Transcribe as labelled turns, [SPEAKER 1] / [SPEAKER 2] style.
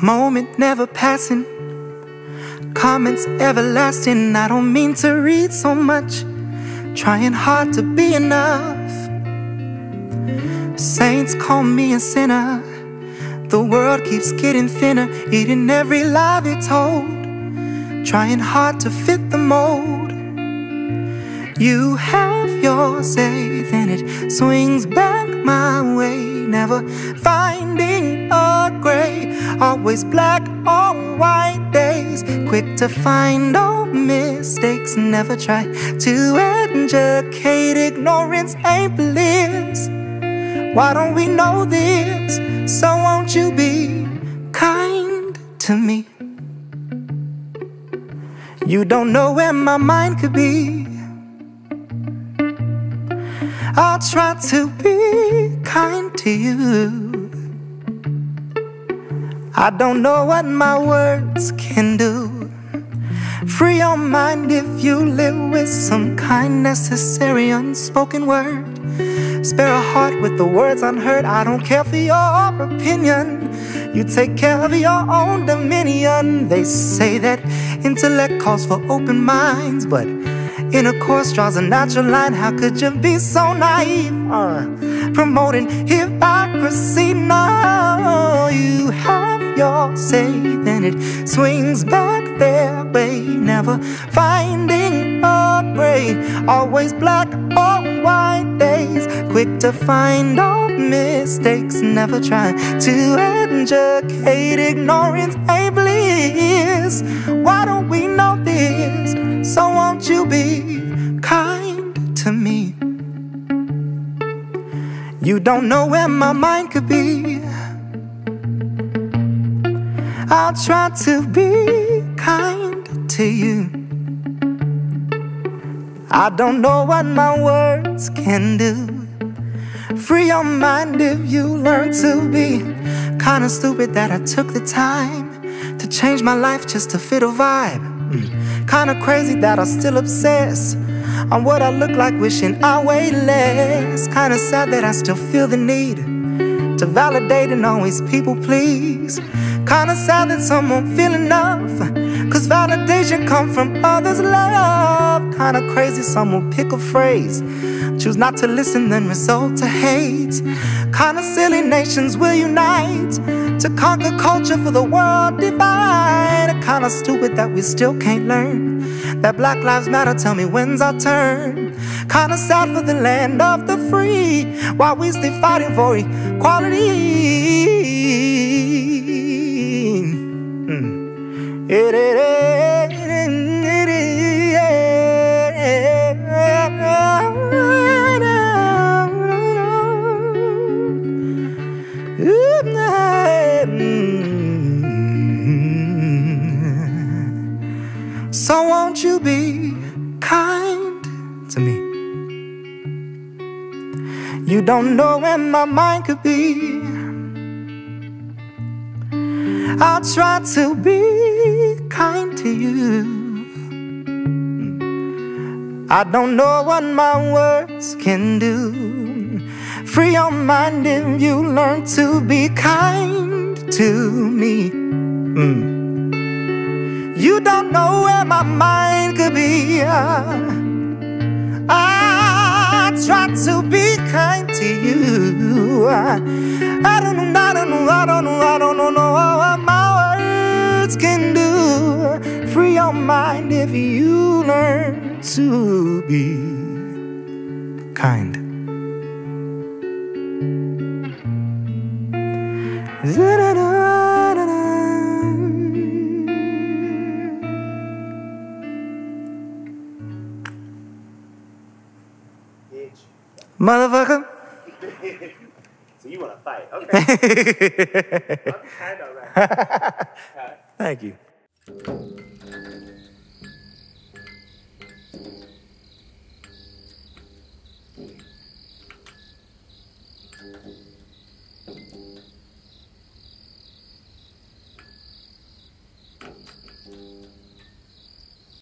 [SPEAKER 1] Moment never passing, comments everlasting. I don't mean to read so much, trying hard to be enough. Saints call me a sinner. The world keeps getting thinner, eating every lie they told, trying hard to fit the mold. You have your say, then it swings back my way, never finding gray, always black on white days, quick to find old mistakes, never try to educate. Ignorance ain't bliss. Why don't we know this? So won't you be kind to me? You don't know where my mind could be. I'll try to be kind to you. I don't know what my words can do. Free your mind if you live with some kind, necessary unspoken word. Spare a heart with the words unheard. I don't care for your opinion. You take care of your own dominion. They say that intellect calls for open minds, but intercourse draws a natural line. How could you be so naive? Uh, promoting hypocrisy. Now you have your say, then it swings back their way. Never finding a gray, always black or white days. Quick to find all mistakes, never try to educate. Ignorance ain't bliss. Why don't we know this? So won't you be You don't know where my mind could be. I'll try to be kind to you. I don't know what my words can do. Free your mind if you learn to be kinda stupid that I took the time to change my life just to fit a vibe. Mm. Kinda crazy that I still obsess on what I look like, wishing I weighed less. Kinda sad that I still feel the need to validate and always people please. Kinda sad that some won't feel enough. Cause validation come from others' love. Kinda crazy, some will pick a phrase. Choose not to listen, then result to hate. Kinda silly nations will unite to conquer culture for the world divide. Kinda stupid that we still can't learn that Black Lives Matter. Tell me when's our turn. Kinda sad for the land of the free while we still fighting for equality. Mm. It, it, it, it, So won't you be kind to me? You don't know where my mind could be. I'll try to be kind to you. I don't know what my words can do. Free your mind if you learn to be kind to me. Mm. You don't know where my mind could be. I try to be kind to you. I don't know, I don't know, I don't know, I don't know what my words can do. Free your mind if you learn to be kind. Motherfucker.
[SPEAKER 2] So you want to fight? Okay. I'm kind of right.
[SPEAKER 1] Thank you.